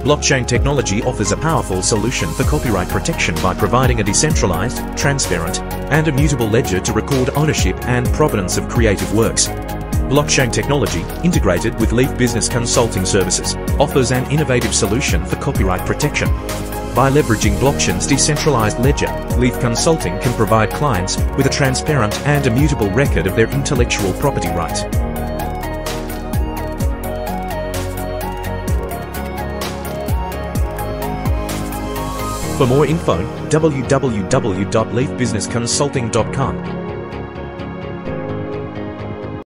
Blockchain technology offers a powerful solution for copyright protection by providing a decentralized, transparent, and immutable ledger to record ownership and provenance of creative works. Blockchain technology, integrated with Leaf Business Consulting Services, offers an innovative solution for copyright protection. By leveraging blockchain's decentralized ledger, Leaf Consulting can provide clients with a transparent and immutable record of their intellectual property rights. For more info, www.leafbusinessconsulting.com